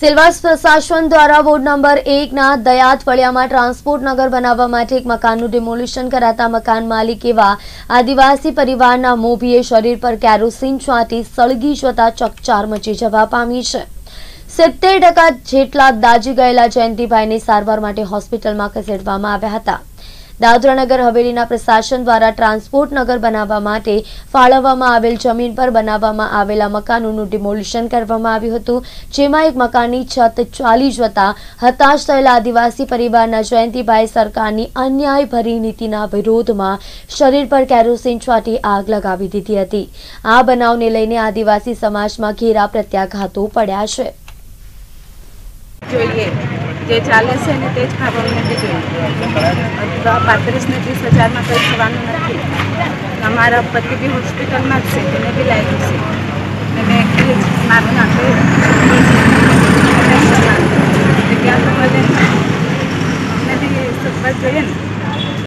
સેલવાસ પ્રશાસન દ્વારા ward number એકના દયાત ફળિયામાં ટ્રાન્સપોર્ટ નગર બનાવવા માટે એક મકાનનું ડિમોલિશન કરાતા મકાન માલિક એવા આદિવાસી પરિવારના મોભીએ શરીર પર કેરોસીન છાંટી સળગી જતા ચકચાર મચી જવા પામી છે. સિત્તેર ટકા જેટલા દાજી ગયેલા જયંતિભાઈને સારવાર માટે હોસ્પિટલમાં ખસેડવામાં આવ્યા હતા. દાદરા નગર હવેલીના પ્રશાસન દ્વારા ટ્રાન્સપોર્ટ નગર બનાવવા માટે ફાળવવામાં આવેલ જમીન પર બનાવવામાં આવેલા મકાનોનું ડિમોલિશન કરવામાં આવ્યું હતું, જેમાં એક મકાનની છત ચાલી જતા હતાશ થયેલા આદિવાસી પરિવારના જયંતિભાઈ સરકારની અન્યાયભરી નીતિના વિરોધમાં શરીર પર કેરોસીન છાંટી આગ લગાવી દીધી હતી. આ બનાવને લઈને આદિવાસી સમાજમાં ઘેરા પ્રત્યાઘાતો પડ્યા છે. જોઈએ. જે ચાલે છે ને તે જ ખાવાનું જોઈએ પાંત્રીસ ને ત્રીસ હજારમાં કંઈ થવાનું નથી. અમારા પતિ બી હોસ્પિટલમાં જ છે તેને બી લાગ્યું છે. અને મારું નાખ્યું ત્યાં તો બધે અમને બી સગવડ જોઈએ ને.